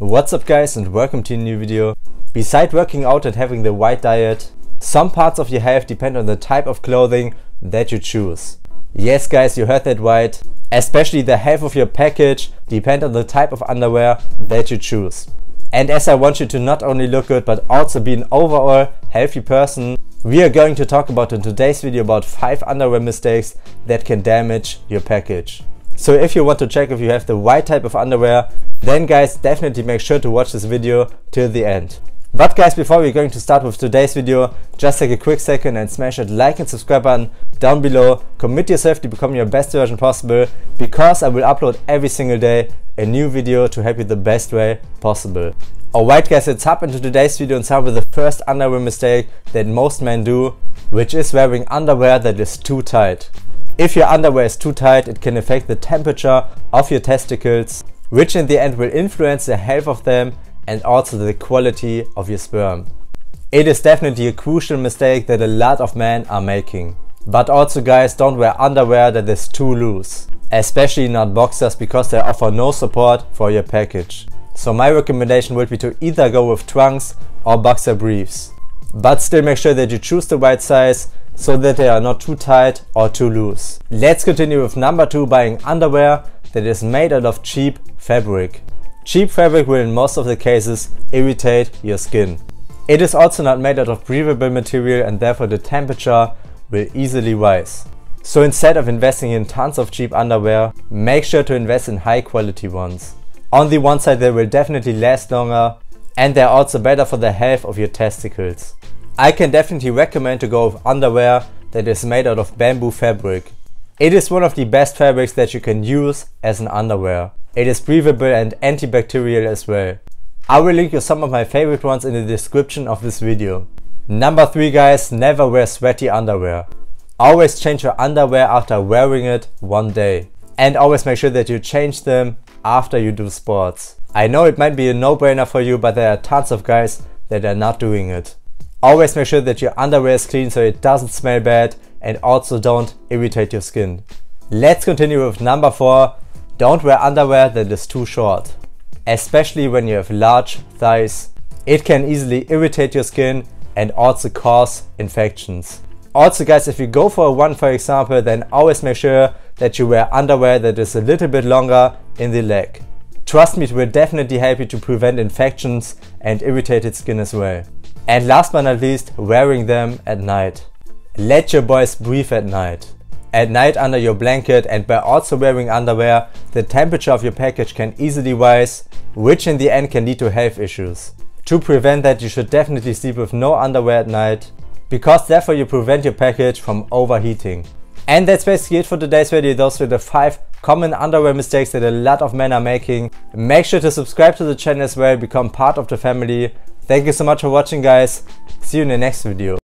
What's up guys and welcome to a new video. Beside working out and having the right diet, some parts of your health depend on the type of clothing that you choose. Yes guys, you heard that right. Especially the health of your package depend on the type of underwear that you choose. And as I want you to not only look good but also be an overall healthy person, we are going to talk about in today's video about 5 underwear mistakes that can damage your package. So if you want to check if you have the right type of underwear, then guys definitely make sure to watch this video till the end. But guys, before we're going to start with today's video, just take a quick second and smash that like and subscribe button down below. Commit yourself to become your best version possible because I will upload every single day a new video to help you the best way possible. Alright guys, let's hop into today's video and start with the first underwear mistake that most men do, which is wearing underwear that is too tight. If your underwear is too tight, it can affect the temperature of your testicles, which in the end will influence the health of them and also the quality of your sperm. It is definitely a crucial mistake that a lot of men are making. But also guys, don't wear underwear that is too loose. Especially not boxers because they offer no support for your package. So my recommendation would be to either go with trunks or boxer briefs. But still make sure that you choose the right size so that they are not too tight or too loose. Let's continue with number 2 buying underwear that is made out of cheap fabric. Cheap fabric will in most of the cases irritate your skin. It is also not made out of breathable material and therefore the temperature will easily rise. So instead of investing in tons of cheap underwear, make sure to invest in high quality ones. On the one side they will definitely last longer and they're also better for the health of your testicles. I can definitely recommend to go with underwear that is made out of bamboo fabric. It is one of the best fabrics that you can use as an underwear. It is breathable and antibacterial as well. I will link you some of my favorite ones in the description of this video. Number 3 guys, never wear sweaty underwear. Always change your underwear after wearing it one day. And always make sure that you change them after you do sports. I know it might be a no-brainer for you, but there are tons of guys that are not doing it. Always make sure that your underwear is clean so it doesn't smell bad and also don't irritate your skin. Let's continue with number 4. Don't wear underwear that is too short. Especially when you have large thighs. It can easily irritate your skin and also cause infections. Also guys, if you go for a one for example, then always make sure that you wear underwear that is a little bit longer in the leg. Trust me, it will definitely help you to prevent infections and irritated skin as well. And last but not least, wearing them at night. Let your boys breathe at night. At night under your blanket and by also wearing underwear, the temperature of your package can easily rise, which in the end can lead to health issues. To prevent that you should definitely sleep with no underwear at night, because therefore you prevent your package from overheating. And that's basically it for today's video, those were the 5 common underwear mistakes that a lot of men are making. Make sure to subscribe to the channel as well, become part of the family Thank you so much for watching guys. See you in the next video.